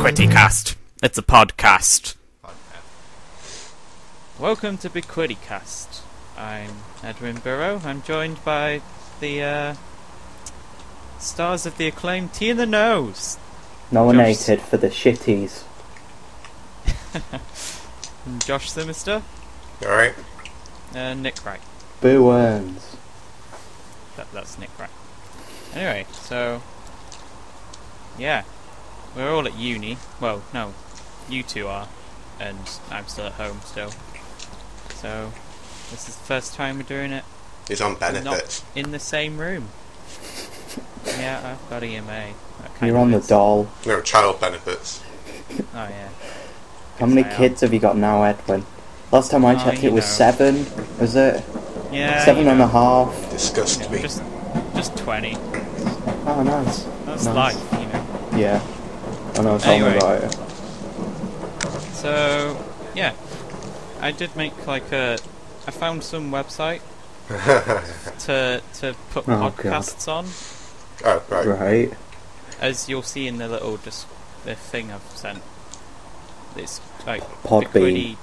Quittycast. It's a podcast. Welcome to BeQWITYcast. I'm Edwin Burrow. I'm joined by the uh, stars of the acclaimed Tea in the Nose. Nominated for the shitties. Josh Simister Alright. and Nick Wright. Boo earns. That, that's Nick Wright. Anyway, so yeah, we're all at uni. Well, no, you two are, and I'm still at home still. So this is the first time we're doing it He's on benefits. not in the same room. yeah, I've got EMA. That You're on the doll. No, child benefits. Oh yeah. How many I am. kids have you got now, Edwin? Last time I Oh, checked, you it was know. seven. Was it Yeah. seven you and a half? Disgust me. Just, just twenty. Oh, nice. That's Nice. life, you know. Yeah. I know. Tell Anyway. me about it. So yeah, I did make like a. I found some website to to put Oh, God. podcasts on, oh, right. Right. as you'll see in the little just the thing I've sent. It's like Podbean.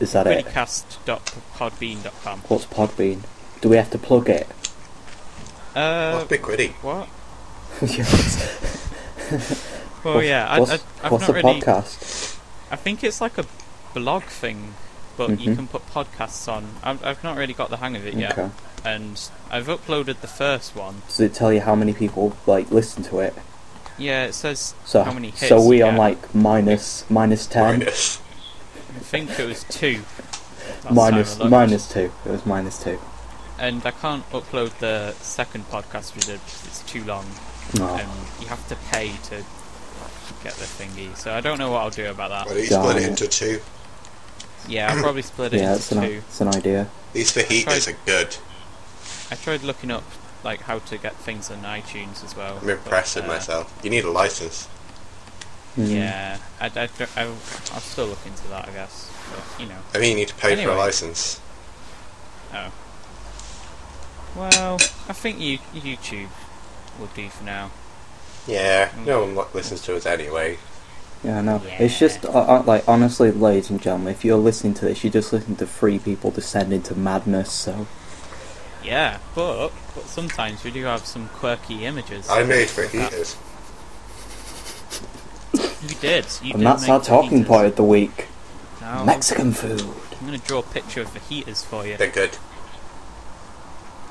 Is that it? Quiddycast.podbean.com. What's Podbean? Do we have to plug it? Uh, What's BeQWITY? what? Well, What's- yeah, I, what's, I, I've what's not the really. podcast? I think it's like a blog thing, but you Mhm. can put podcasts on. I've, I've not really got the hang of it yet, Okay. and I've uploaded the first one. Does it tell you how many people like listen to it? Yeah, it says So, how many hits. so we you on like minus minus ten. Minus. I think it was two. last Minus time I looked. minus two. It was minus two. And I can't upload the second podcast we did because it's too long, No. and you have to pay to get the thingy. So I don't know what I'll do about Well, that. you Darn split it it. into two. Yeah, I'll probably split it Yeah, it's into an two. it's an idea. These fajitas are good. I tried looking up like how to get things on iTunes as well. I'm impressing uh, myself. You need a license. Mm. Yeah, I, I, I, will still look into that, I guess. But, you know. I mean, you need to pay for a license. Oh. Well, I think you, YouTube will do for now. Yeah, Mm. no one lo- listens to us anyway. Yeah, I know. Yeah. It's just uh, uh, like honestly, ladies and gentlemen, if you're listening to this, you're just listening to three people descend into madness. So Yeah, but but sometimes we do have some quirky images. I made Look at- fajitas. You did. You and did that's our talking fajitas. point of the week: Now, Mexican food. I'm going to draw a picture of fajitas for you. They're good.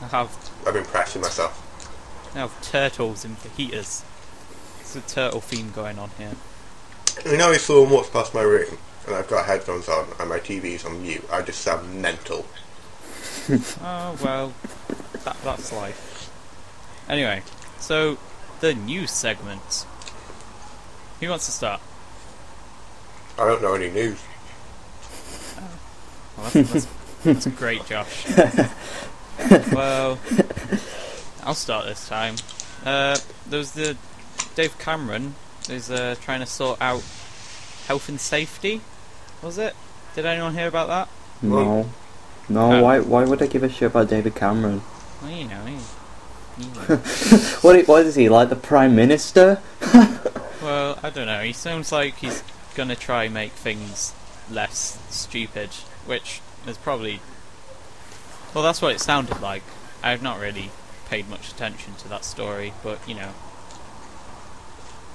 I have, I'm impressed with myself. I have turtles and fajitas. It's a turtle theme going on here. You know, if someone walks past my room and I've got headphones on and my TV's on mute, I just sound mental. Oh well, that, that's life. Anyway, so the news segment. Who wants to start? I don't know any news. Oh, well, that's, that's, that's great, Josh. well, I'll start this time. Uh, there was the Dave Cameron is uh, trying to sort out health and safety. Was it? Did anyone hear about that? No, no. Oh. Why? Why would I give a shit about David Cameron? Well, you know, he, you know. What? i- What is he like? The prime minister? Well, I don't know. He sounds like he's gonna try make things less stupid, which is probably. Well, that's what it sounded like. I've not really paid much attention to that story, but you know,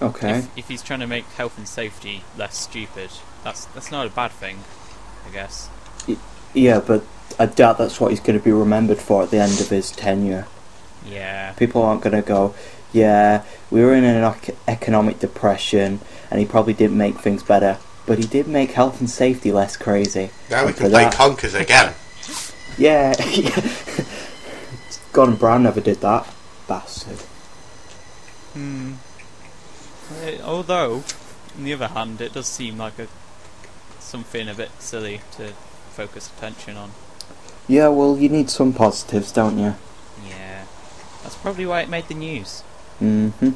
Okay. if, if he's trying to make health and safety less stupid, that's that's not a bad thing, I guess. Yeah, but I doubt that's what he's going to be remembered for at the end of his tenure. Yeah. People aren't going to go, yeah, we were in an economic depression, and he probably didn't make things better, but he did make health and safety less crazy. Now we And can for play that- conkers again. Yeah. Gordon Brown never did that. Bastard. Hmm. Uh, although, on the other hand, it does seem like a something a bit silly to focus attention on. Yeah, well, you need some positives, don't you? Yeah. That's probably why it made the news. Mm-hmm.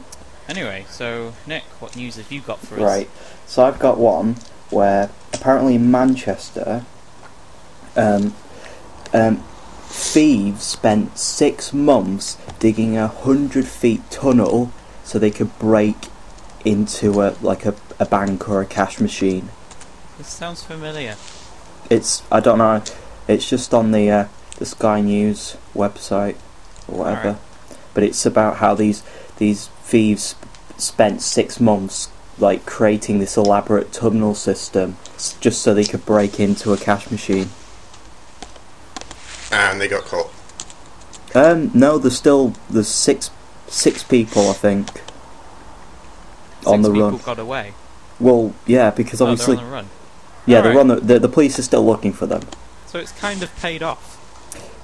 Anyway, so Nick, what news have you got for us? Right. So I've got one where apparently in Manchester, um, um, thieves spent six months digging a hundred feet tunnel so they could break into a like a, a bank or a cash machine. This sounds familiar. It's I don't know. It's just on the uh, the Sky News website or whatever. Alright. But it's about how these these thieves spent six months like creating this elaborate tunnel system just so they could break into a cash machine. And they got caught. Um, no, there's still there's six six people I think on Six the people run. got away. Well, yeah, because Oh, they're obviously, on the run. yeah, they're Alright. on the, the the police are still looking for them. So it's kind of paid off.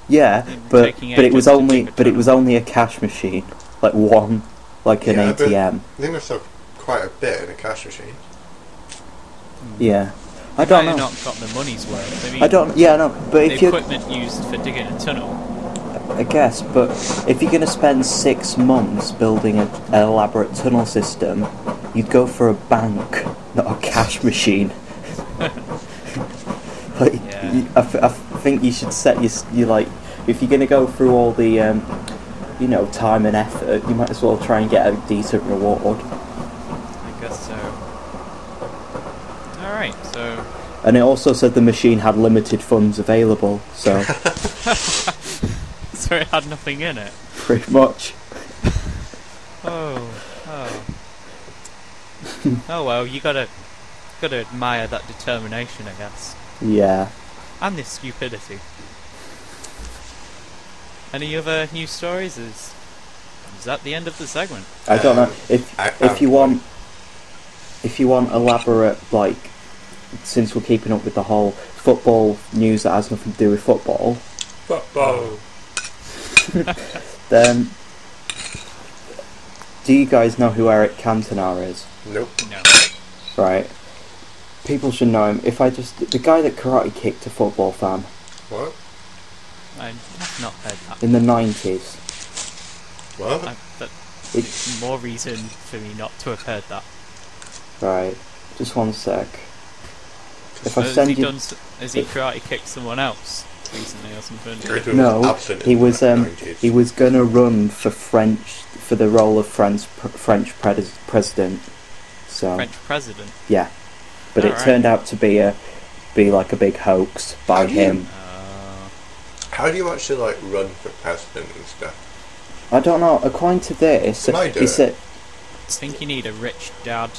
Yeah, but but it was only a but it was only a cash machine, like one, like an Yeah, but- ATM. They must have quite a bit in a cash machine. Yeah, I don't know. not got the money's worth. I mean, I don't. Yeah, no. But the if you, equipment used for digging a tunnel. I guess, but if you're gonna spend six months building a, an elaborate tunnel system, you'd go for a bank, not a cash machine. like, Yeah. you, I, I think you should set your, s- you like, if you're gonna go through all the, um, you know, time and effort, you might as well try and get a decent reward. I guess so. Alright, so. And it also said the machine had limited funds available, so So it had nothing in it. pretty much. Oh, oh. oh well, you gotta, gotta admire that determination, I guess. Yeah. And this stupidity. Any other news stories? Is, is that the end of the segment? I don't know Um, if I if you want if you want elaborate like since we're keeping up with the whole football news that has nothing to do with football, Football. then do you guys know who Eric Cantona is? Nope. No. Right. People should know him. If I just the guy that karate kicked a football fan What? I have not heard that. in the nineties. What? I, that more reason for me not to have heard that. Right. Just one sec. If I has send he you done? s- Has he karate kicked someone else recently or something? No, was he was um he was gonna run for French for the role of French French pres- president. So French president. yeah, but it Alright. turned out to be a be like a big hoax by How do you- him. Uh, How do you actually like run for president and stuff? I don't know. According to this, Can I do he it? said I think you need a rich dad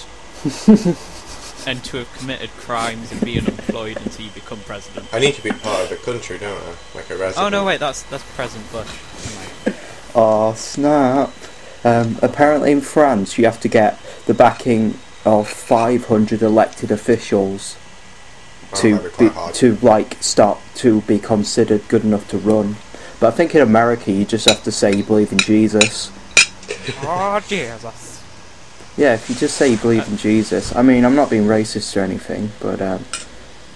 and to have committed crimes and be unemployed until you become president. I need to be part of the country, don't I? Like a resident. Oh no, wait, that's that's President Bush. Never. Oh snap! Um, apparently, in France, you have to get the backing of 500 elected officials to be be, hard. to like start to be considered good enough to run. But I think in America, you just have to say you believe in Jesus. oh Jesus! Yeah, if you just say you believe in Jesus. I mean, I'm not being racist or anything, but um,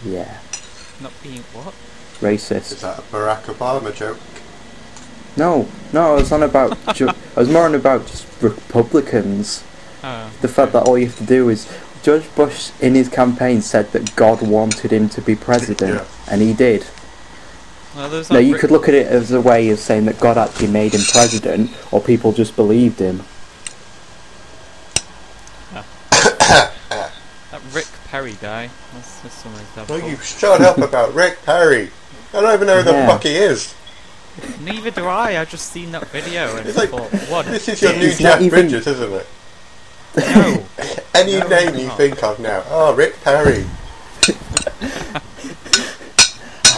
yeah, Not being what? racist. Is that a Barack Obama joke? No, no, I was on about. ju- I was more on about just Republicans. Oh, The fact that all you have to do is George Bush in his campaign said that God wanted him to be president, Yeah. and he did. well, Now you Rick- could look at it as a way of saying that God actually made him president, or people just believed him. That Rick Perry guy. That's, that's someone who's No, you shut up about Rick Perry. I don't even know who the Yeah. fuck he is. Neither do I. I just seen that video and It's like- thought, what? This is your new Jack even- Bridges, isn't it? no. Any No, name you not. think of now. Oh, Rick Perry.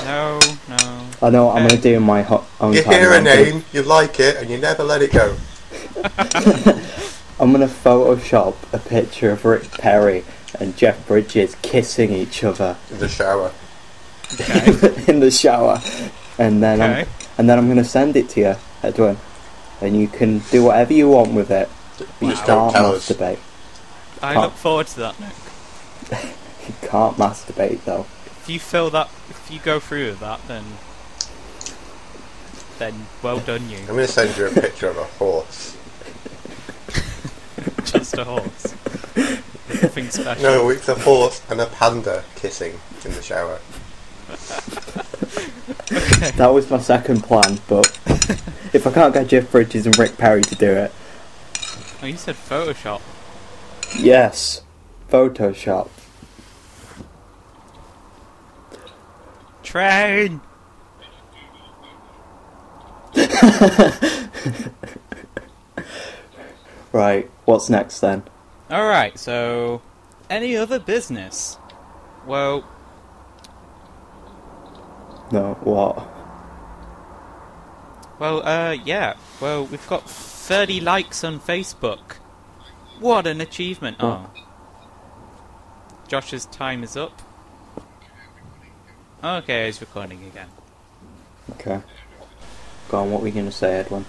No, no. I know what I'm gonna eh. do in my ho- own You time. hear a I'm gonna- name, you like it, and you never let it go. I'm gonna Photoshop a picture of Rick Perry and Jeff Bridges kissing each other In the shower. Okay. in the shower, and then Okay. I'm and then I'm gonna send it to you, Edwin, and you can do whatever you want with it. You Just don't can't tell us. masturbate. I Can't- look forward to that, Nick. You can't masturbate though. If you fill that, if you go through with that, then, then well done you. I'm going to send you a picture of a horse. Just a horse. Nothing special. No, it's a horse and a panda kissing in the shower. That was my second plan, but if I can't get Jeff Bridges and Rick Perry to do it, Oh, you said Photoshop. yes, Photoshop. Train! Right, what's next then? Alright, so. Any other business? Well, No, what? well, uh, yeah. Well, we've got 30 likes on Facebook. What an achievement. What? Oh. Josh's time is up. Okay, he's recording again. Okay. Go on, what were you going to say, Edwin?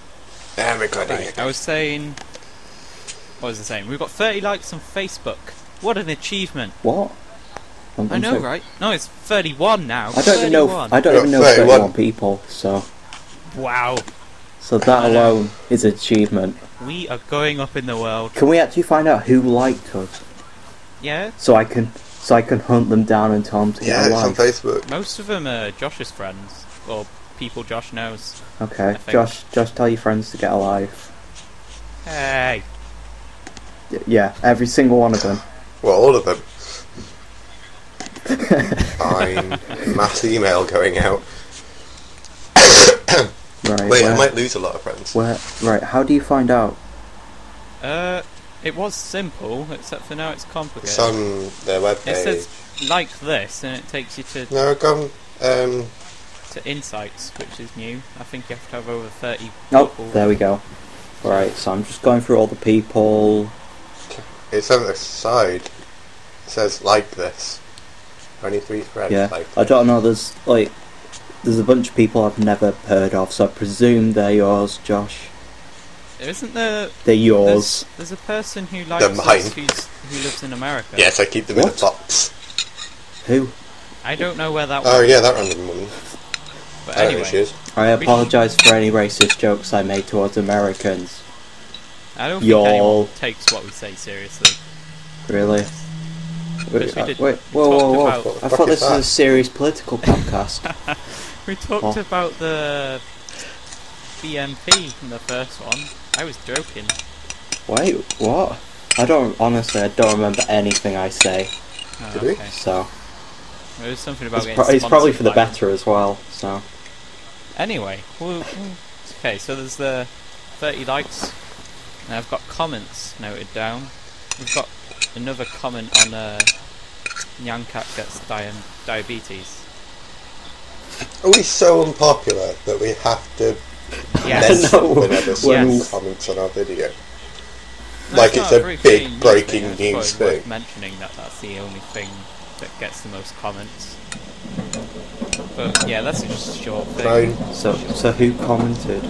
I'm recording Right. I was saying. Oh, what was I saying? We've got 30 likes on Facebook. What an achievement. What? I'm- I I'm know, sorry. right? No, it's 31 now. I don't even know. I don't even know 31. 31 people, so Wow. so that alone is an achievement. We are going up in the world. Can we actually find out who liked us, Yeah, so I can so I can hunt them down and tell them to Yeah, get it's on? Facebook. most of them are Josh's friends. Or people Josh knows. Okay, Josh, Josh, tell your friends to get alive. Hey. Y- Yeah, every single one of them. Well, all of them. Fine. Mass email going out. Right. Wait, I might lose a lot of friends. where? Right. How do you find out? Uh, it was simple, except for now it's complicated. It's on their it says like this, and it takes you to, No, go. Um, to insights, which is new. I think you have to have over 30 Oh, people. there we go. Right. So I'm just going through all the people. It's on the side. It says like this. Only three friends Yeah. like I don't know. There's like there's a bunch of people I've never heard of, so I presume they're yours, Josh. Isn't there... They're yours. There's, there's a person who likes mine. us who's, who lives in America. Yes, I keep them in What? a box. Who? I don't know where that Oh was. yeah, that random woman. But I don't know who she anyway, is. I apologise for any racist jokes I made towards Americans. I don't think Y'all. anyone takes what we say seriously. Really? Wait, we uh, did- wait, we whoa, whoa, whoa! about- I thought this was a serious political podcast. We talked Oh. about the BNP in the first one. I was joking. Wait, what? I don't honestly. I don't remember anything I say. Oh, Did we? okay. So There was something about it's, pro- it's probably for the sponsored better as well. So Anyway, well, well, okay, so there's the 30 likes, and I've got comments noted down. We've got another comment on a uh, Nyan Cat gets di- diabetes. Are we so unpopular that we have to Yes. No. mention whenever someone Yes. comments on our video? No, Like not it's a very big news breaking thing, I news worth thing. mentioning that that's the only thing that gets the most comments. But yeah, that's just a short thing. So so who commented?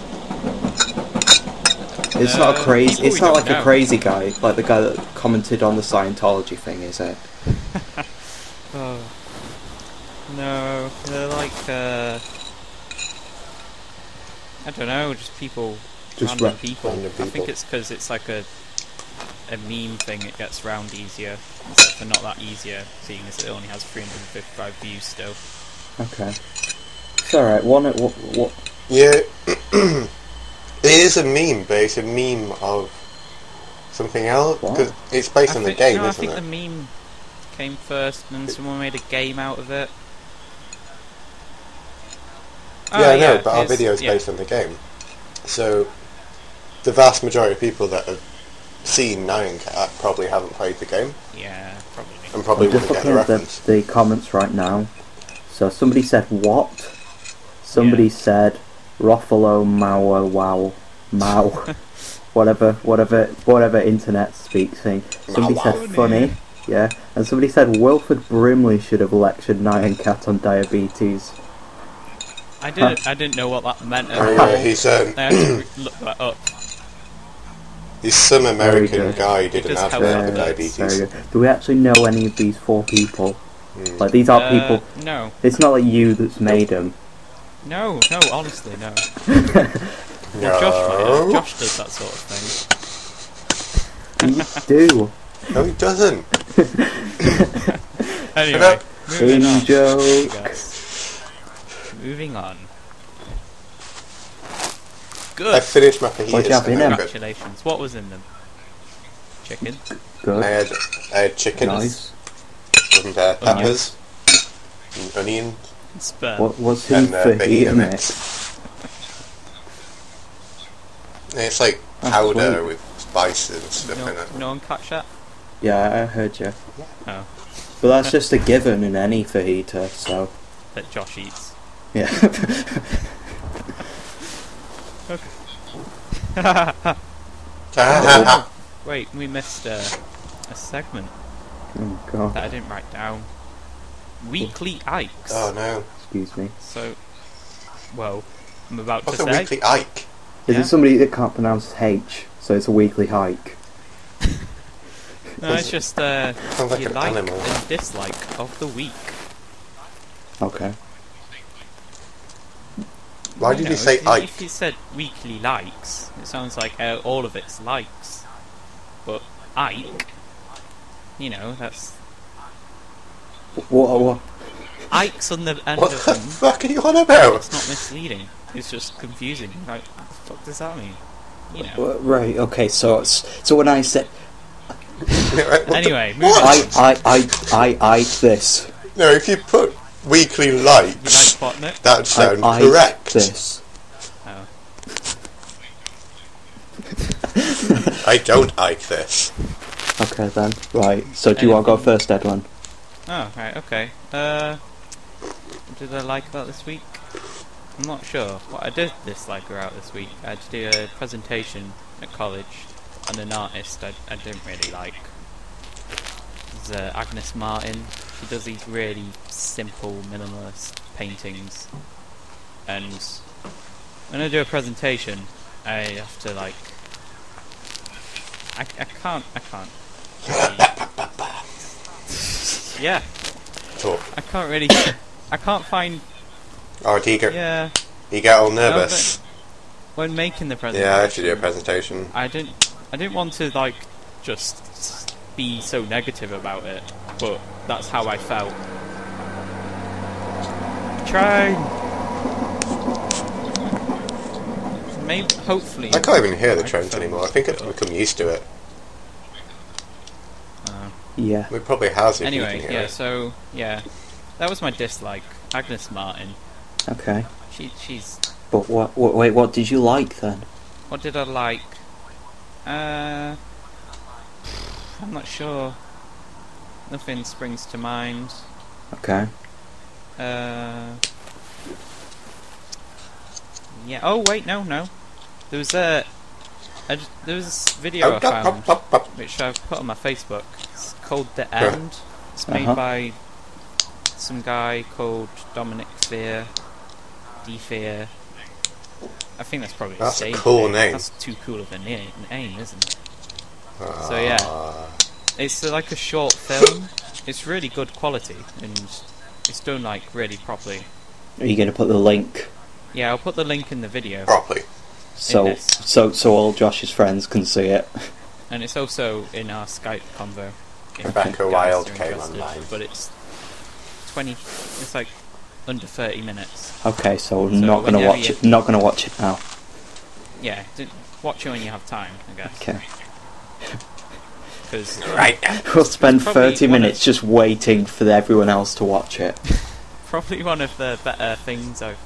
It's not a crazy. It's not don't like a crazy guy, like the guy that commented on the Scientology thing, is it? Oh. No, they're like, uh, I don't know, just people, Just random ra- people. random I think it's because it's like a a meme thing. It gets round easier, except for not that easier, seeing as it only has 355 views still. Okay. It's alright. One. What, what? Yeah, it is a meme, but it's a meme of something else because it's based I on think, the game, no, I isn't it? I think it? the meme came first, and then someone made a game out of it. yeah, Oh, I know, but our video is yeah. based on the game. So, the vast majority of people that have seen Nyan Cat probably haven't played the game Yeah, probably. and probably I'm just wouldn't get looking the at reference. the, the comments right now. So somebody said what? Somebody Yeah. said Ruffalo Mao Wow Mao. whatever, whatever, whatever internet speaks thing. Somebody said funny, yeah, and somebody said Wilford Brimley should have lectured Nyan Cat on diabetes. I didn't. I didn't know what that meant at Oh, all. yeah, he's um, I had to look that up. he's some American good. guy did It an does advert for diabetes. very good. Do we actually know any of these four people? Hmm. Like these aren't Uh, people. No, It's not like you that's made them. no, no. Honestly, no. Well, Josh, might. No. Josh does that sort of thing. You do. No, he doesn't. Anyway, moving on. Joke. Moving on. Good. I finished my fajitas. What'd you have in them? Congratulations. What was in them? Chicken. Good. I had, I had chicken Nice. and uh, peppers, and onion, Sperm. What was he and uh, for fajita eating mix. it? And It's like Oh, powder sweet. with spices and stuff in it. no one catch that? Yeah, I heard you. Oh, But that's just a given in any fajita, so that Josh eats. yeah. Ah, Wait, we missed uh, a segment oh god. that I didn't write down. Weekly Ikes. oh no. Excuse me. So, well, I'm about What's to a say. weekly Ike? Is Yeah. it somebody that can't pronounce H, so it's a weekly hike? No, it's just uh, like your an like animal. and dislike of the week. Okay. Why did know, you say if, Ike? If you said weekly likes, it sounds like uh, all of it's likes. But Ike, you know, that's What? What? Ike's on the end What of the them. fuck are you on about? It's not misleading. It's just confusing. Like, what the fuck does that mean? You know. Right. Okay. So so when I said What the- Anyway, moving What? I I I I ate this, No, if you put weekly You like likes, Botnet? that would I sound I correct. this. Oh. I don't like this. Okay then. Right. So do you want to go first, Edwin? Oh, right, okay. Uh, what did I like about this week? I'm not sure. What I did dislike about this week, I had to do a presentation at college on an artist I, I didn't really like. It's uh, Agnes Martin. She does these really simple, minimalist paintings. And when I do a presentation, I have to like... I, I can't, I can't. yeah, Talk. I can't really. I can't find. Or do you get, Yeah, you get all nervous? when making the presentation. Yeah, I have to do a presentation. I didn't. I didn't want to like just be so negative about it, but that's how I felt. Train. Maybe, hopefully. I can't even hear the Microphone's trains anymore. I think I've become used to it. Uh, Yeah. It probably has if you anyway, can hear yeah. it. So yeah, that was my dislike. Agnes Martin. Okay. She she's But what? what wait. What did you like then? What did I like? Uh, I'm not sure. Nothing springs to mind. Okay. Uh, yeah. Oh wait, no, no. There was a. Just, there was this video I found, which I've put on my Facebook. It's called The End. It's made Uh-huh. by some guy called Dominic Fear. D Fear. I think that's probably That's a his stage cool name. That's too cool of a name, name isn't it? Ah. So, yeah. It's uh, like a short film. It's really good quality and it's done like really properly. Are you going to put the link Yeah, I'll put the link in the video, Properly. so so so all Josh's friends can see it? and it's also in our Skype convo. if Rebecca you Wild are came interested. online. but it's twenty. It's like under thirty minutes. Okay. So, So not going to watch it. Not going to watch it now. Yeah, watch it when you have time, I guess. Okay. Right. We'll spend probably thirty one of- minutes just waiting for everyone else to watch it. probably one of the better things I've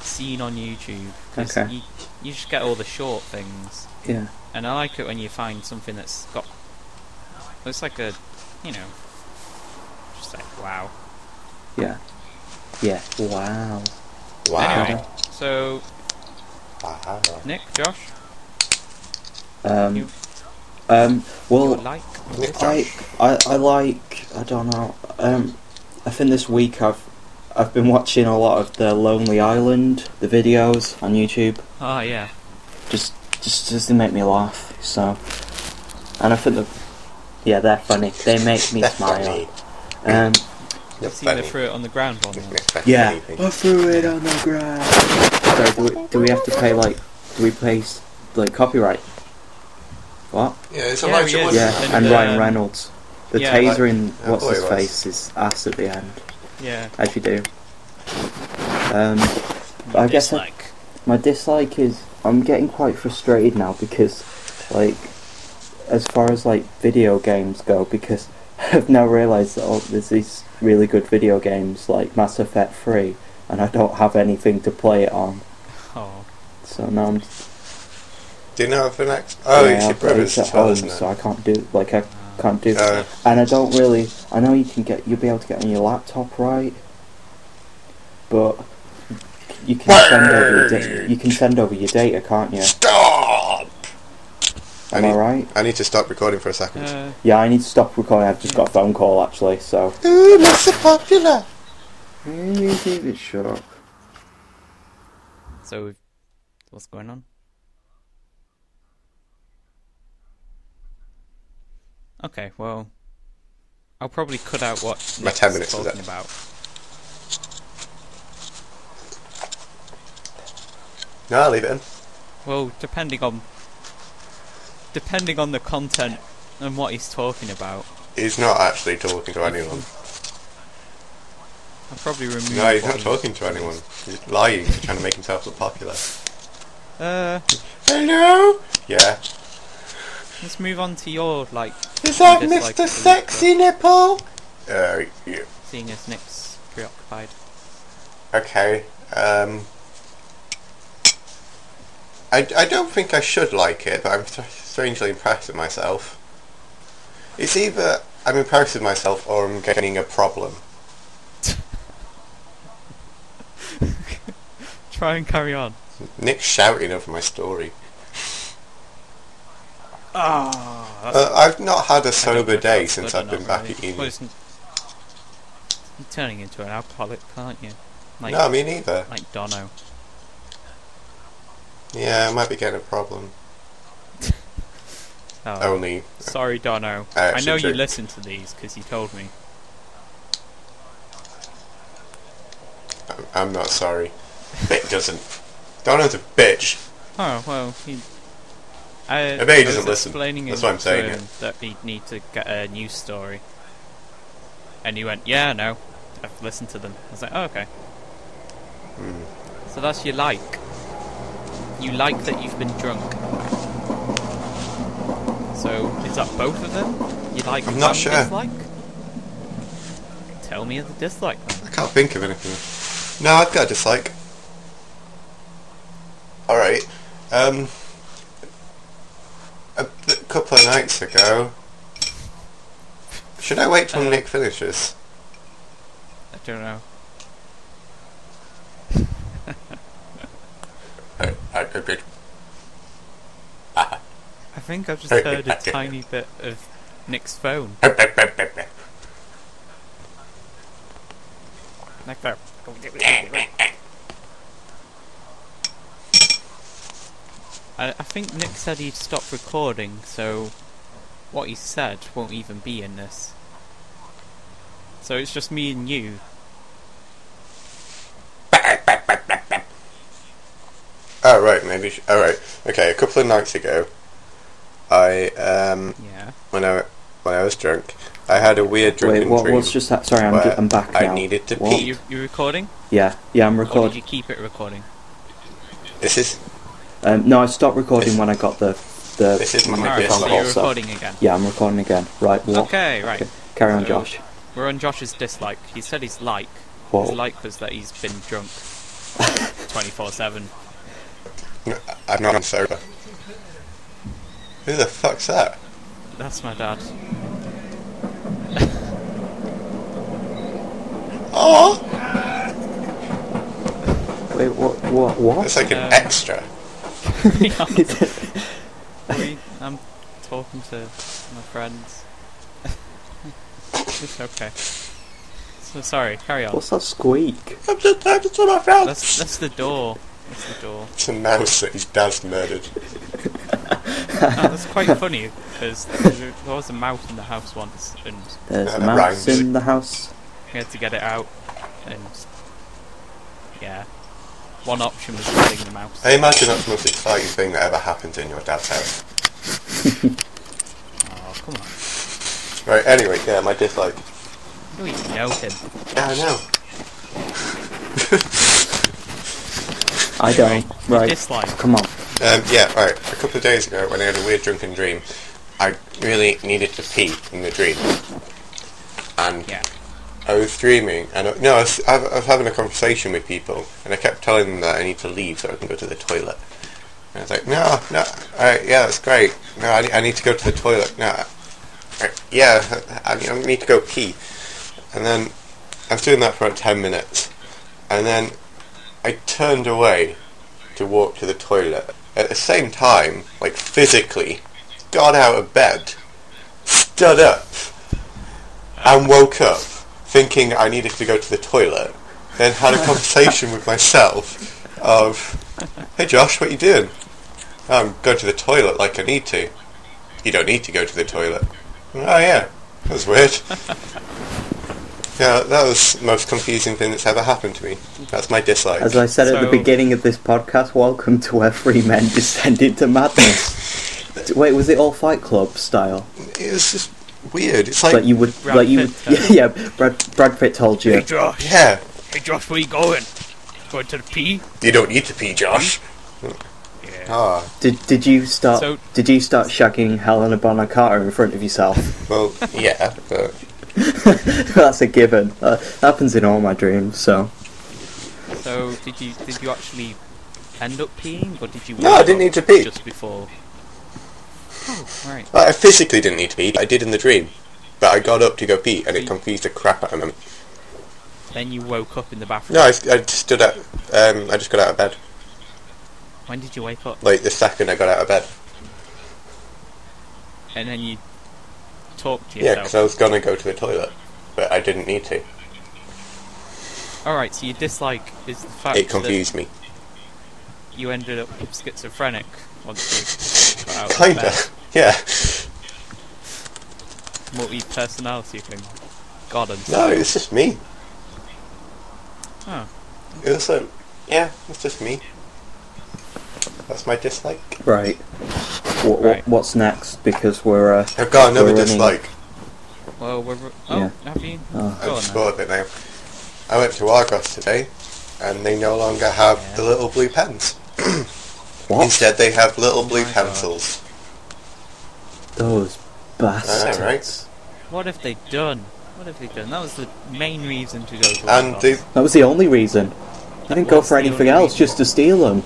seen on YouTube. Okay. You, you just get all the short things. Yeah. And I like it when you find something that's got. It's like a, you know, just like wow. Yeah. Yeah. Wow. Wow. Anyway, so Wow. Nick, Josh, Um. You- Um. Well, like? I, I I like I don't know. Um, I think this week I've I've been watching a lot of the Lonely Island, the videos on YouTube. Oh yeah, Just just just they make me laugh. So, and I think that yeah they're funny. They make me smile. funny. Um, They're you see they threw it on the ground one. Yeah. funny. I threw it on the ground. Sorry, do we, do we have to pay like do we pay like copyright? What? Yeah, it's Yeah, Elijah yeah. Wood. Yeah, And, and Ryan um, Reynolds. The yeah, taser like- in I what's thought his was. face is ass at the end. Yeah, as you do. Um, I guess I- My dislike is I'm getting quite frustrated now because, like, as far as like video games go, because I've now realised that oh, there's these really good video games like Mass Effect 3, and I don't have anything to play it on. Oh, So now I'm. Do you know of an X? Oh, yeah, it's your but it's at well, home, isn't it? so I can't do like I can't do. Uh, and I don't really. I know you can get you'll be able to get on your laptop, right? But you can send over your da- you can send over your data, can't you? Stop! I Am I need, right? I need to stop recording for a second. uh, Yeah, I need to stop recording. I've just got a phone call actually, so. Ooh, not so popular. You keep it short. so what's going on? Okay, well, I'll probably cut out what My Nick's 10 minutes is talking up. about. No, I'll leave it in. Well, depending on depending on the content and what he's talking about, He's not actually talking to anyone. I'll probably remove. No, he's not talking to anyone. He's lying, he's trying to make himself look popular. Uh, Hello? Yeah. let's move on to your like Is that Dislike Mr. the Sexy Nipple? Uh, yeah. seeing as Nick's preoccupied. Okay. Um. I, I don't think I should like it, but I'm th- strangely impressed with myself. It's either I'm impressed with myself or I'm getting a problem. Try and carry on. Nick's shouting over my story. Ah, that's Uh, I've not had a sober day since I've been back really. at uni. Well, You're turning into an alcoholic, can't you? Like no, me neither. like Dono. Yeah, I might be getting a problem. Oh, Only sorry, Dono. I I know you listen to these because you told me. I'm- not sorry. It doesn't. Donna's a bitch. Oh well, he. I, I bet he doesn't listen. That's it why I'm saying him that he'd need to get a news story, and he went, "Yeah, no, I've listened to them." I was like, oh, "Okay." Hmm. So that's your like. You like that you've been drunk. So is that both of them? You like I'm not sure. dislike? Tell me the dislike then. I can't think of anything. No, I've got a dislike. Alright. Um. A th- couple of nights ago. Should I wait till Uh, Nick finishes? I don't know. I, I, I. I think I've just heard a tiny bit of Nick's phone. Like that. I, I think Nick said he'd stop recording, so what he said won't even be in this. So it's just me and you. Oh right, maybe. Sh- oh right. Okay, a couple of nights ago, I um Yeah. when I when I was drunk, I had a weird Wait, what, dream. what's just that? Sorry, I'm, where I'm back I now. needed to What? pee. You you recording? Yeah, yeah, I'm Or did recording. you keep it recording? This is Um, no, I stopped recording This- when I got the the this is my Alright, biggest so phone you're call. So recording again. yeah, I'm recording again. Right, what? Okay, right. Okay, Carry on, Josh. We're on Josh's dislike. He said he's like. What? His like was that he's been drunk 24 7. No, I'm not sober. Who the fuck's that? That's my dad. Oh, Wait, what? What? What? it's like an Uh, extra. We- I'm talking to my friends. it's okay. So sorry, carry on. What's that squeak? I'm just talking to my friends. That's that's the door. That's the door. It's a mouse that his dad's murdered. Oh, that's quite funny because there was a mouse in the house once, and There's a mouse rhymes. in the house. we had to get it out. And yeah, one option was killing the mouse. I imagine that's the most exciting thing that ever happened in your dad's house. Oh come on! Right, anyway, yeah, my dislike. You don't even know him. Yeah, I know. I don't. Your Right. dislike. Come on. Um, yeah, right. A couple of days ago, when I had a weird drunken dream, I really needed to pee in the dream. And Yeah. I was dreaming, and I, no, I was, I was having a conversation with people, and I kept telling them that I need to leave so I can go to the toilet. And I was like, no, no, alright, yeah, that's great. No, I, need- I need to go to the toilet. No, yeah, I, I need to go pee. And then I was doing that for about 10 minutes, and then I turned away to walk to the toilet. At the same time, like physically, got out of bed, stood up, and woke up thinking I needed to go to the toilet. Then had a conversation with myself of, "Hey Josh, what you doing?" I'm going to the toilet like I need to. You don't need to go to the toilet. Oh yeah, that was weird. Yeah, that was the most confusing thing that's ever happened to me. That's my dislike. As I said at the beginning of this podcast, welcome to where three men descend into madness. Wait, was it all Fight Club style? It was just weird. It's like, Like you would, Brad like you would, yeah, yeah. Brad, Brad Pitt told you. Hey Josh. yeah, Hey Josh, where you going? Going to the pee? you don't need to pee, Josh. Yeah. Ah, Did did you start? So- did you start shagging Helena Bonham Carter in front of yourself? well, yeah, but That's a given. Uh, happens in all my dreams. So So did you did you actually end up peeing, or did you? No, I didn't need to pee. just before. Oh, right. Like, I physically didn't need to pee. I did in the dream. But I got up to go pee, and it See? confused the crap out of me. Then you woke up in the bathroom. No, I, I just stood up. Um, I just got out of bed. When did you wake up? Like the second I got out of bed. And then you talked to Yeah, because I was gonna go to the toilet, but I didn't need to. All right. So your dislike is the fact It confused me. you ended up schizophrenic once you got out of Kinda. Yeah. Multi-personality thing. God No, it's just me. Oh. It was like, yeah, it's just me. That's my dislike. right. What, Right. what's next? Because we're uh, I've got another We're running- dislike. Well, we're oh, Yeah. have you? Oh. I've Go on just then. thought of it now. I went to Argos today, and they no longer have Yeah. the little blue pens. what? Instead, they have little blue my God. pencils. Those bastards. right. What have they done? What have they done? That was the main reason to go to And Argos. they, That was the only reason. I didn't go was for the anything only else, reason. just to steal them.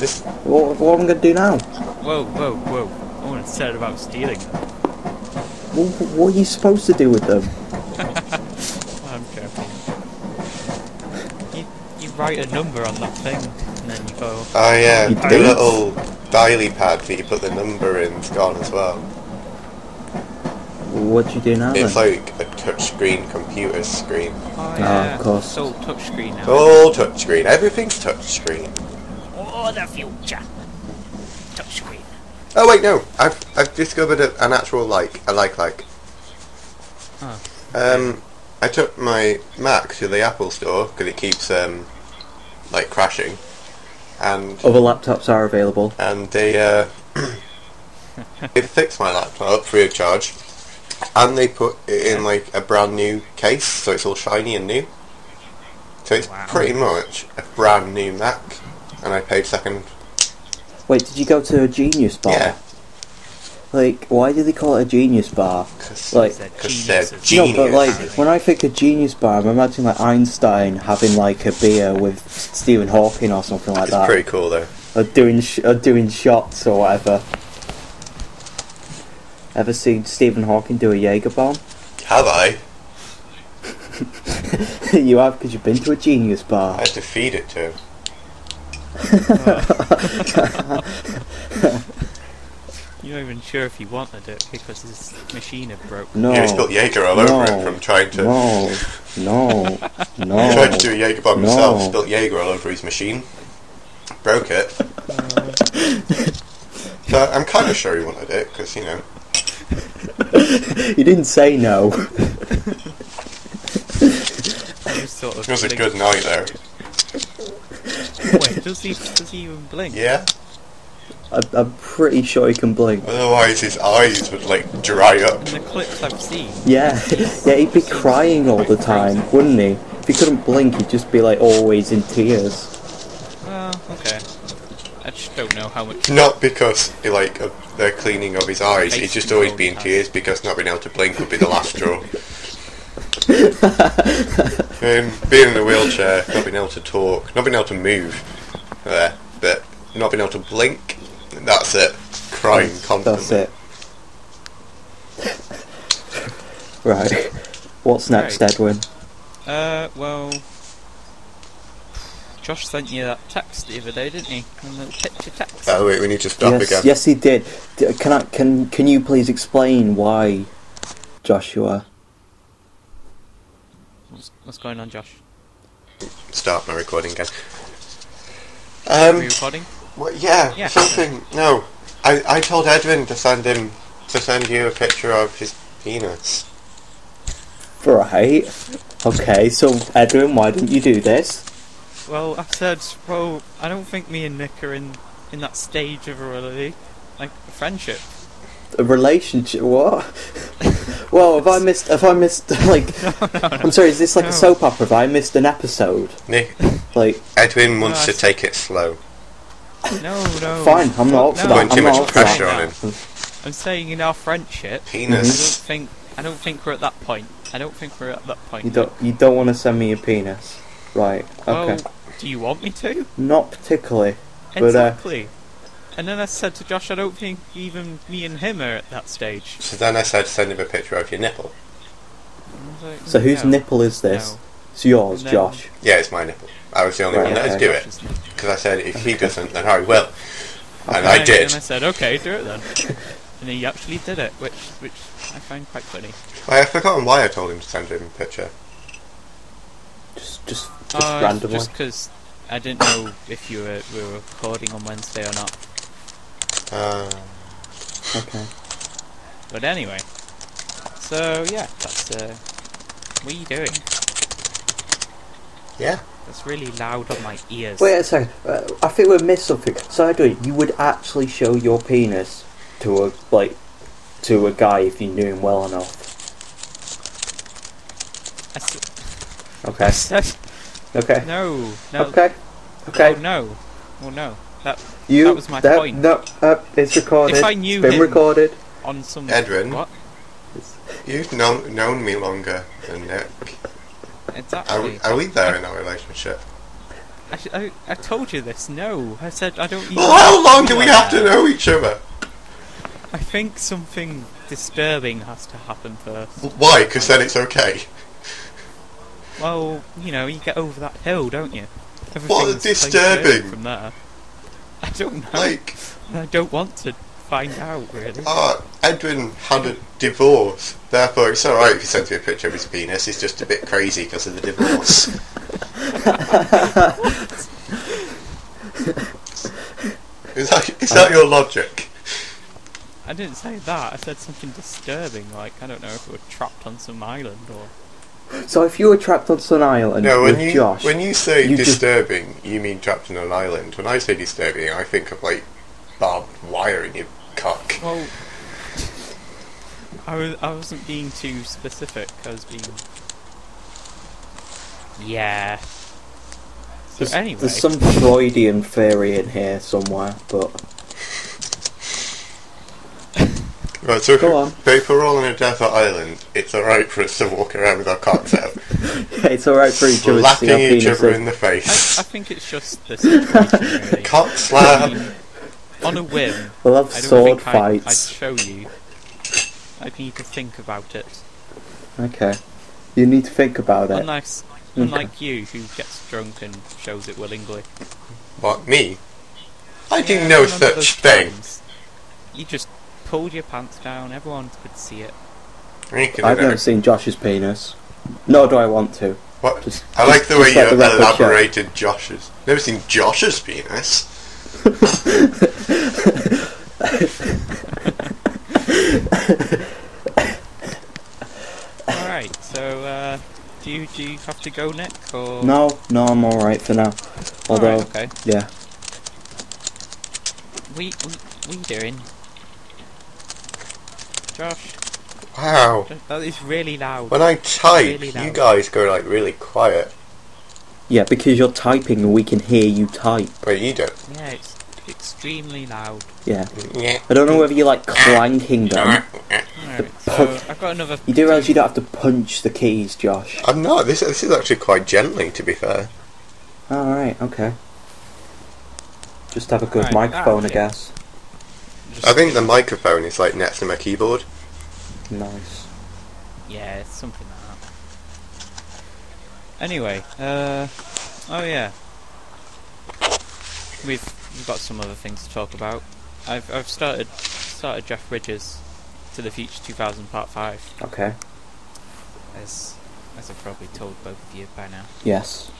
This, What, what am I going to do now? Whoa, whoa, whoa! I wasn't said about stealing them. What, what are you supposed to do with them? I'm joking. You, you write a number on that thing, and then you go. oh yeah, You the did? little dialy pad that you put the number in is gone as well. What do you do now It's then? like a touchscreen computer screen. Oh, oh yeah, of course. It's all touchscreen now. All touchscreen. Everything's touchscreen. Oh, the future. Touchscreen. Oh wait, no. I've I've discovered a, an actual like a like like. Huh. Um, I took my Mac to the Apple store because it keeps um like crashing, and Other laptops are available. and they uh they fixed my laptop free of charge, and they put it in like a brand new case, so it's all shiny and new. So it's Wow. pretty much a brand new Mac, and I paid second. Wait, did you go to a Genius Bar? Yeah, Like, why do they call it a Genius Bar? because Like- They're they're genius. No, but like, when I think of Genius Bar, I'm imagining like Einstein having like a beer with Stephen Hawking or something like it's that. pretty cool though. Or doing, sh- or doing shots or whatever. Ever seen Stephen Hawking do a Jaeger bomb? Have I? you have because you've been to a Genius bar. I Bar. had to feed it to him. You're not even sure if he wanted it because his machine had broke. No. Yeah, he spilled Jaeger all no, over it from trying to No, no, no. tried to do a Jaeger bomb No. himself. Spilled Jaeger all over his machine. Broke it. so I'm kind of sure he wanted it because you know. he didn't say no. He was sort of It was a good night there. Wait, does he does he even blink? Yeah. I, I'm pretty sure he can blink. Otherwise, his eyes would like dry up. In the clips I've seen, Yeah, yeah, he'd be crying all the time, wouldn't he? If he couldn't blink, he'd just be like always in tears. Well, okay. I just don't know how much. Not because like of the cleaning of his eyes. He'd just always control be in tears because not being able to blink would be the last straw. um, being in a wheelchair, not being able to talk, not being able to move, there, but not being able to blink. That's it. Crying constantly. That's it. right. What's next, Right. Edwin? Uh, well. Josh sent you that text the other day, didn't he? And the picture text. Oh wait, we need to stop yes, again. yes, he did. D- Can I? Can Can you please explain why, Joshua? What's, what's going on, Josh? Start my recording again. Are Um, we recording? Well, yeah, Yeah. something. No, I I told Edwin to send him to send you a picture of his penis. Right. Okay. So, Edwin, why didn't you do this? Well, I said, well, I don't think me and Nick are in, in that stage of a really, like, a friendship. A relationship? What? well, have I missed? Have I missed? Like, I'm sorry. Is this like No. a soap opera? Have I missed an episode? Nick, Like, Edwin wants No, to I- take it slow. No, no. Fine, I'm not up for no, that. Putting too I'm much up for that. pressure on him. I'm saying in our friendship, I don't Penis. think I don't think we're at that point. I don't think we're at that point. You don't. You don't want to send me a penis, right? Okay. Well, do you want me to? Not particularly. But, uh, Exactly. And then I said to Josh, I don't think even me and him are at that stage. So then I said, send him a picture of your nipple. And I was like, So whose nipple is this? no. It's yours, No. Josh. Yeah, it's my nipple. I was the only Right, one that okay. would do it because I said if he doesn't, then I will, and And I did. And I said, okay, do it then. and he actually did it, which which I find quite funny. I have forgotten why I told him to send him a picture. Just, just, just Uh, randomly. Just because I didn't know if you were, we were recording on Wednesday or not. Uh, Okay. But anyway. So, yeah, that's, uh, what are you doing? yeah. That's really loud on my ears. Wait a second. Uh, I think we missed something. So, Edwin, you would actually show your penis to a like to a guy if you knew him well enough. I s- I Okay. said, Okay. no, no. Okay. Okay. Oh, no. Well, no. That, You. that was my that- point. No. Uh, it's recorded. If I knew it's been him- recorded. on some... Edwin? What? You've known known me longer than Nick. Are Exactly. we, are we there in our relationship? I, I, I told you this, no. I said I don't even... Well, how long do we have to know each other? I think something disturbing has to happen first. Why? Because then it's okay. Well, you know, you get over that hill, don't you? What disturbing? From there. I don't know. Like, I don't want to find out, really. uh, Edwin had a divorce. Therefore, it's alright if he sends me a picture of his penis. He's just a bit crazy because of the divorce. is that is that your logic? I didn't say that. I said something disturbing, like, I don't know if we were trapped on some island or... So, if you were trapped on some island No, with when you Josh, when you say you just- disturbing, you mean trapped on an island. When I say disturbing, I think of like barbed wire in your cock. Well... I, was, I wasn't being too specific. I was being... Yeah. So there's, anyway... there's some Freudian theory in here somewhere, but Right, so if, Go on. but if we're all on a desert island, it's alright for us to walk around with our cocks out, it's alright for each other to see our slapping each other penises. in the face. I think it's just the situation, really. Cock I mean, on a whim, We'll have I don't sword think I'd, I'd fights. show you. I'd need to think about it. Okay. You need to think about it. Unlike, Okay. unlike you, who gets drunk and shows it willingly. What me? I do Yeah, no one of those such thing. times. You just pulled your pants down, everyone could see it. I've do never seen Josh's penis. Nor do I want to. What? Just, I like the way just let you the record show. elaborated Josh's. Never seen Josh's penis. Alright, so, uh, do you, do you have to go, Nick, or...? No, no, I'm alright for now. Although, Alright, okay. yeah. We, we, what are doing? Josh, Wow. that- that is really loud. When I type, Really you guys go like really quiet. Yeah, because you're typing and we can hear you type. But you don't. Yeah, it's extremely loud. Yeah. Yeah. I don't know whether you like clanking them. Alright, so I've got another. You do realise you don't have to punch the keys, Josh. I'm not. This this is actually quite gently, to be fair. Alright, okay. Just have a good Right, microphone, I okay. guess. Just- I think the microphone is like next to my keyboard. Nice. Yeah, it's something like that. Anyway, uh, oh yeah, we've we've got some other things to talk about. I've I've started started Jeff Bridges to the Future 2000 Part Five, Okay. as as I've probably told both of you by now. Yes.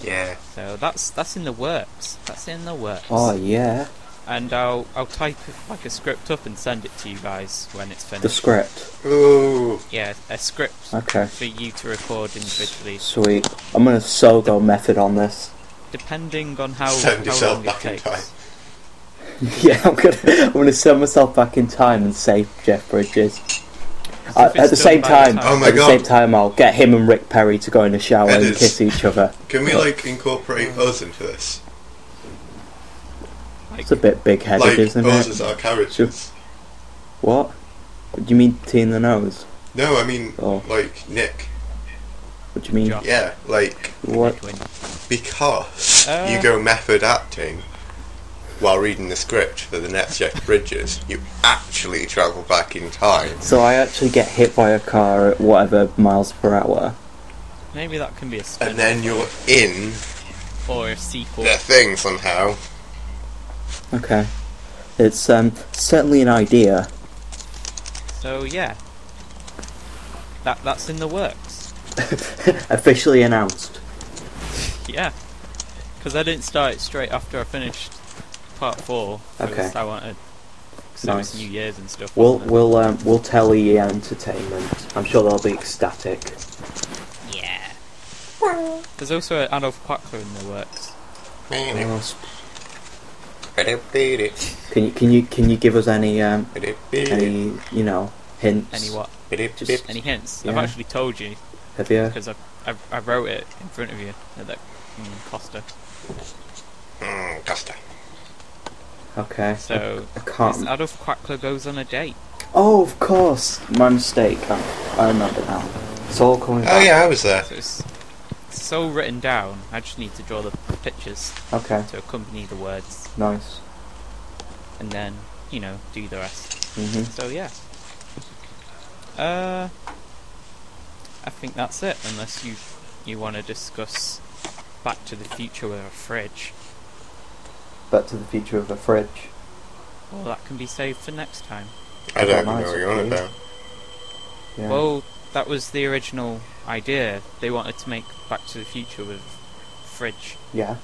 Yeah. So that's that's in the works. That's in the works. Oh, yeah. And I'll I'll type like a script up and send it to you guys when it's finished. The script. Ooh. Yeah, a script Okay. for you to record individually. Sweet. I'm gonna Sogo method on this. depending on how, Send how yourself long back it in takes. time. yeah, I'm gonna I'm gonna send myself back in time and save Jeff Bridges. So Uh, at the same by the time, Oh my at the same time, I'll get him and Rick Perry to go in the shower and kiss each other. Can we like incorporate us into this? Like, It's a bit big-headed, Like isn't us it? as our characters? What? Do you mean T in the nose? No, I mean Oh. like Nick. What do you mean? Josh. Yeah, like What? Because Uh. you go method acting while reading the script for the next Jeff Bridges, you actually travel back in time. So I actually get hit by a car at whatever miles per hour. Maybe that can be a And then you're in or a sequel. the thing somehow. Okay. It's um certainly an idea. So yeah, that that's in the works. Officially announced. Yeah, because I didn't start it straight after I finished part four. Okay. I wanted. Cause it was Nice. New Year's and stuff. We'll we'll um, we'll tell EA Entertainment. I'm sure they'll be ecstatic. Yeah. There's also an Adolf Quackler in the works. Oh, sp- Can you can you can you give us any um any you know hints? Any what? Just- Any hints? I've actually told you Have you? because I, I I wrote it in front of you at that mm, Costa. Mm, Costa. Okay. So I this can't. Adolf Quackler goes on a date. Oh, of course. My mistake. I, I remember now. It's all coming Oh back. yeah, I was there. So it's, it's so written down. I just need to draw the pictures Okay. to accompany the words, Nice. and then you know do the rest. Mhm. So yeah. Uh, I think that's it. Unless you you want to discuss Back to the Future with a fridge. Back to the Future of a fridge. Well, that can be saved for next time. I don't know Nice, what you're on okay. about. Yeah. Well, that was the original idea. They wanted to make Back to the Future with fridge, yeah.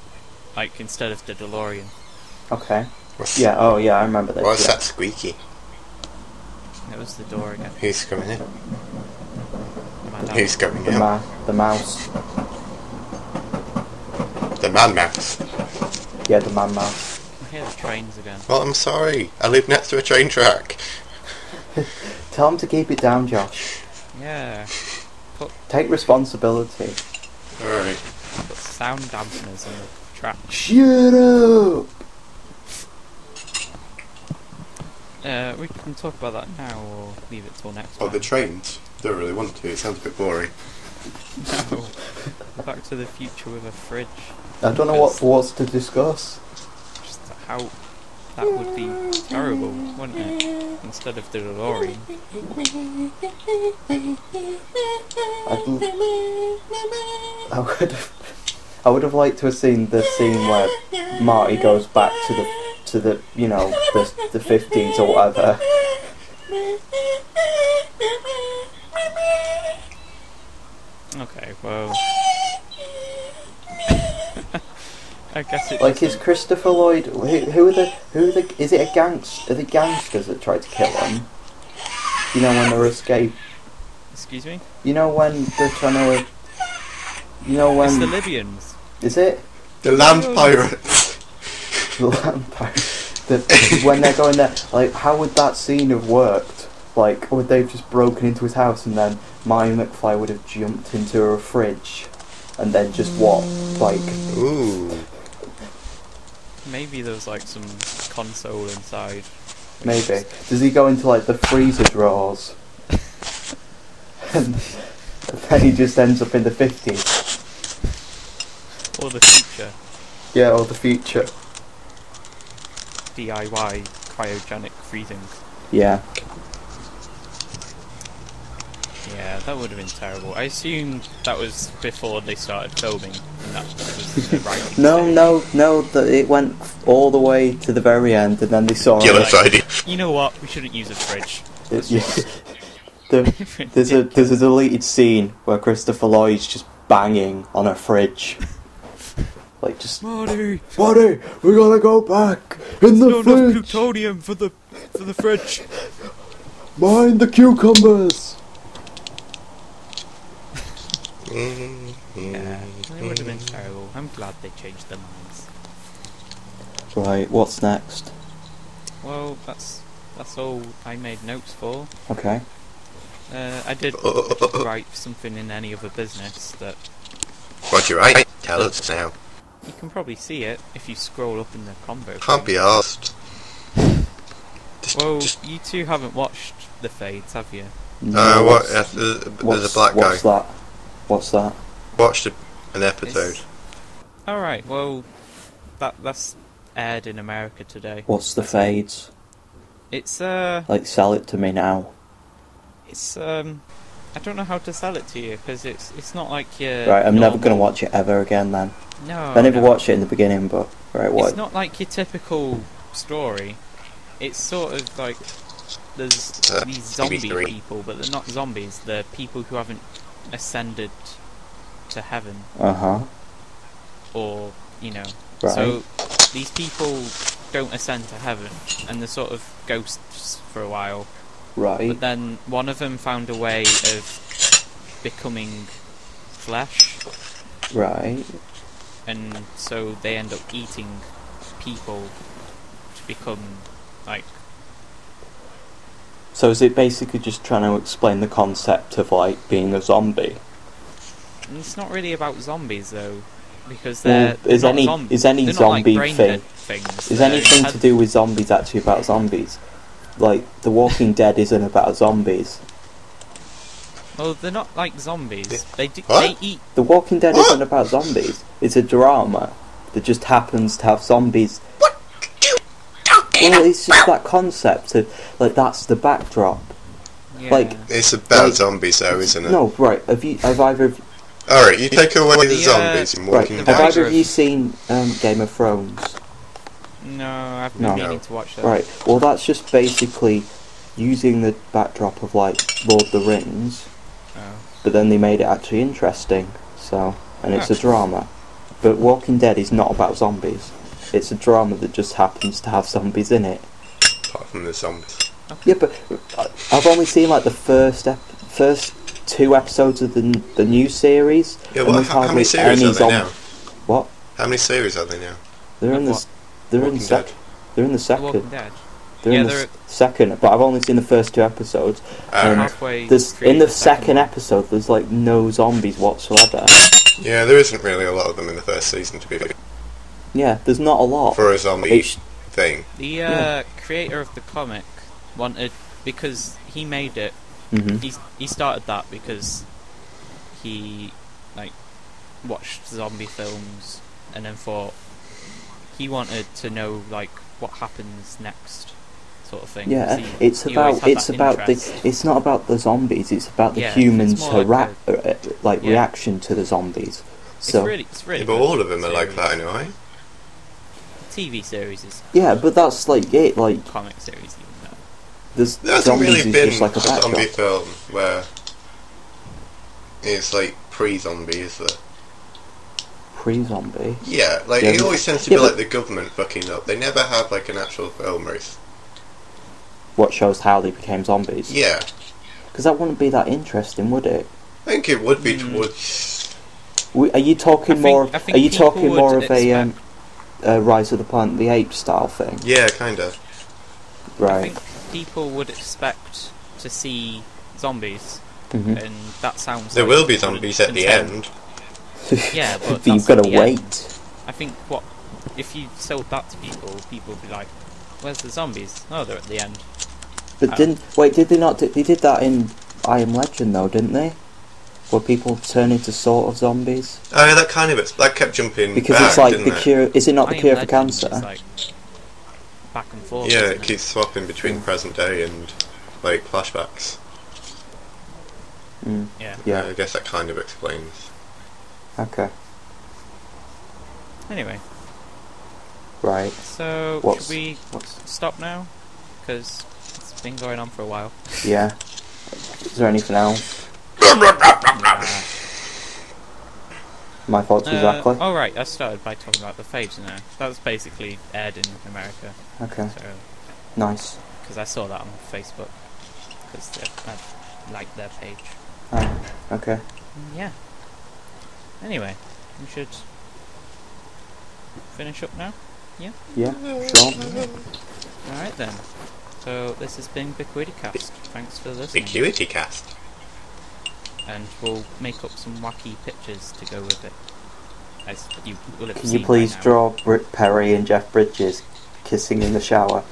like instead of the DeLorean. Okay. What's, Yeah. Oh, yeah. I remember this. What's yeah. that squeaky? It was the door again. Who's coming in? Who's coming The out? ma- the mouse. The man mouse. Yeah, the man mouse. I hear the trains again. Well, I'm sorry. I live next to a train track. Tell him to keep it down, Josh. Yeah. Take responsibility. Alright. Put sound dampeners in the track. Shut up. Uh, we can talk about that now or leave it till next Oh, time. the trains? Don't really want to. It sounds a bit boring. No. Back to the Future with a fridge. I don't know what what's to discuss. Just how that would be terrible, wouldn't it? Instead of the DeLorean. I'd l- I would have, I would have liked to have seen the scene where Marty goes back to the to the you know the the fifties or whatever. Okay, well. I guess it Like is doesn't- Christopher Lloyd? Who, who are the who are the? Is it a gangst? Are the gangsters that tried to kill him? You know when they're escape. Excuse me? You know when they're trying to. You know it's the Libyans. is it The land oh. pirates. The vampire? The, when they're going there, like how would that scene have worked? Like would they have just broken into his house and then Marty McFly would have jumped into a fridge? and then just what, like, Ooh. Maybe there was like some console inside. maybe. Does he go into like the freezer drawers? and then he just ends up in the 50s. Or the future Yeah, or the future. DIY cryogenic freezing. Yeah. Yeah, that would have been terrible. I assume that was before they started filming. And that was the writing No, no, no, that it went all the way to the very end and then they saw Kill it. us idea. You know what? We shouldn't use a fridge. The- there's a there's a deleted scene where Christopher Lloyd's just banging on a fridge. Like just Marty, Buddy, we gotta go back in the not enough plutonium for the for the fridge. Mind the cucumbers. Yeah, it would have been terrible. I'm glad they changed their minds. Right, what's next? Well, that's that's all I made notes for. Okay. Uh, I did write something in any other business that What you right? Tell us now. You can probably see it if you scroll up in the combo. Can't thing. be asked. Just, Well, just you two haven't watched the Fades, have you? uh, what? what's, Uh, there's, there's a black guy. what's that? What's that? Watched a, an episode. All right. Well, that that's aired in America today. What's the fades? It's uh, Like, sell it to me now. it's um, I don't know how to sell it to you because it's it's not like your. right, I'm never gonna watch it ever again then. No, I never no. watched it in the beginning, but right, what? It's not like your typical story. It's sort of like there's Uh, these zombie TV3. people, but they're not zombies. They're people who haven't ascended to heaven, Uh huh. or you know. Right. So these people don't ascend to heaven, and they're sort of ghosts for a while. Right. But then one of them found a way of becoming flesh, Right. and so they end up eating people to become like So is it basically just trying to explain the concept of like being a zombie? And It's not really about zombies though, because Well, they're is not any- is any they're not like zombie thing- things. Is They're anything to do with zombies actually about zombies? Like The Walking Dead isn't about zombies. Well, they're not like zombies. They do, What? they eat. The Walking Dead What? isn't about zombies. It's a drama that just happens to have zombies. What? You talking Well, it's just that concept of like that's the backdrop. Yeah. Like- It's about Like- zombies, though, isn't it? No, right? Have you? Have either? of- All right, you take away the The, uh, zombies in Right. Walking Have the Dead. either of of- you seen um, Game of Thrones? No, I've been No. meaning to watch that. Right. Well, that's just basically using the backdrop of like Lord of the Rings, Oh. but then they made it actually interesting. So, and it's a drama. But Walking Dead is not about zombies. It's a drama that just happens to have zombies in it. Apart from the zombies. Yeah, but I- I've only seen like the first ep- first two episodes of the n- the new series. Yeah, and well, how, how many series are they zom- now? What? How many series are they now? They're in Of the what? s- they're in the sec- they're in the The second. They're Yeah, in the they're- second, but I've only seen the first two episodes. Um, Um, Halfway. There's in the second second episode. There's like no zombies whatsoever. yeah, there isn't really a lot of them in the first season, to be fair, Yeah, there's not a lot. for a zombie It's, thing. The uh, Yeah. creator of the comic wanted because he made it. mhm. He he started that because he like watched zombie films and then thought he wanted to know like what happens next, sort of thing. Yeah, he- it's he about it's about interest. the it's not about the zombies. It's about the Yeah, humans' more like hara- uh, like yeah. reaction to the zombies. So It's So really, it's really. Yeah, but all of them are like that anyway. TV series is yeah, but that's like it. Like comic series even though. there's There hasn't zombies really been just like a a zombie film where it's like pre-zombie, is there? Pre-zombie. Yeah, like Yeah, it always tends to yeah, be like the government fucking up. They never have like an actual film race. What shows how they became zombies? Yeah, Because that wouldn't be that interesting, would it? I think it would be Mm. towards. We, are you talking I think- more? I think are you talking more of a um, expect- uh, Rise of the Planet of the Apes style thing? Yeah, kind of. I Right. think people would expect to see zombies, hmm and that sounds. There like will be zombies at the end. Yeah, but you've got to the end. wait. I think what if you sold that to people, people would be like, "Where's the zombies? Oh, they're at the end." But Oh. didn't wait? Did they not? Do, they did that in I Am Legend though, didn't they? Where people turn into sort of zombies Oh, yeah, that kind of it's that kept jumping because back, it's like didn't the it? cure. Is it not the I Am cure for cancer? like, back and forth. Yeah, isn't it keeps swapping between present day and like flashbacks. Mm, Yeah. yeah. I guess that kind of explains. Okay. Anyway, Right. so What's- should we What's? stop now? Because it's been going on for a while. Yeah. Is there anything else? My thoughts Uh, exactly. oh right, I started by talking about the Fades now. That was basically aired in America, Okay. so Nice. because I saw that on Facebook because I liked their page. Oh, okay. Yeah. Anyway, we should finish up now. Yeah. Yeah. Sure. Alright then. So this has been BeQWITYcast. Thanks for listening. Security cast. And we'll make up some wacky pictures to go with it. As you will have Can seen you please by draw Rick Perry and Jeff Bridges kissing in the shower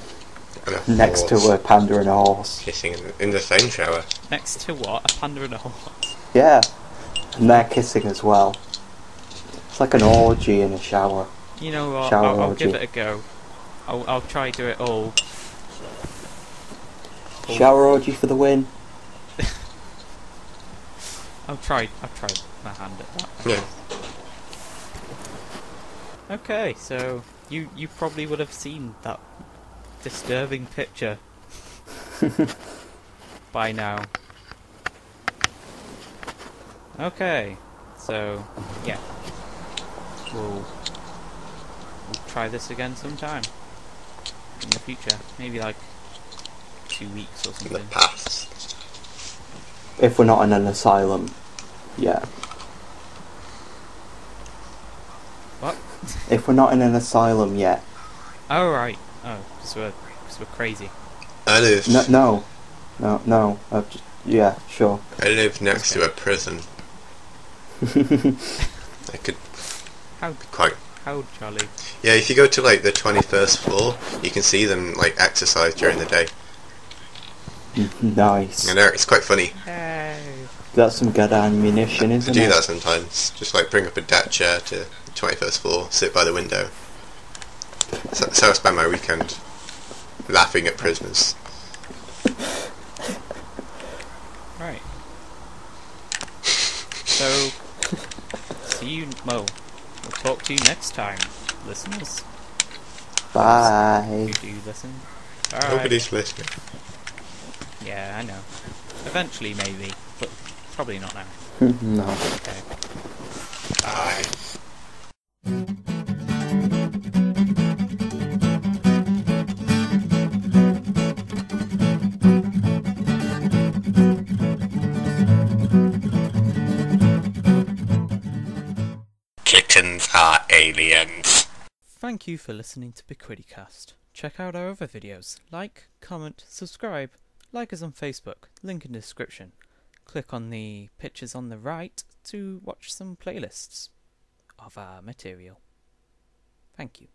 And a next to a panda and a horse? kissing in the, in the same shower. Next to what? A panda and a horse. Yeah. And they're kissing as well. It's like an orgy in a shower. You know what? Shower I'll, I'll give it a go. I'll, I'll try do it all. All- Shower orgy for the win. I've tried. I've tried my hand at that. Yeah. Okay, so you you probably would have seen that disturbing picture by now. Okay, so yeah, we'll we'll try this again sometime in the future. Maybe like two weeks or In the something. past. If we're not in an asylum. Yeah. What? If we're not in an asylum yet. Oh right. Oh, because we're because we're crazy. I live. No, no. No, no. I've just, yeah, sure. I live next to a prison. I could How quite. how jolly. Yeah, if you go to like the twenty-first floor, you can see them like exercise during the day. nice. And they're- it's quite funny. Hey. That's some good ammunition, isn't it? I do it? that sometimes. Just like bring up a deck chair to the twenty-first floor, sit by the window. So, so I spend my weekend laughing at prisoners. Right. So, see you. Well, we'll talk to you next time, listeners. Bye. Do You do listen. Alright. Nobody's listening. Yeah, I know. Eventually, maybe, but probably not now. no. Okay. Bye. Are aliens. Thank you for listening to BeQWITYcast. Check out our other videos. Like, comment, subscribe. Like us on Facebook. Link in description. Click on the pictures on the right to watch some playlists of our material. Thank you.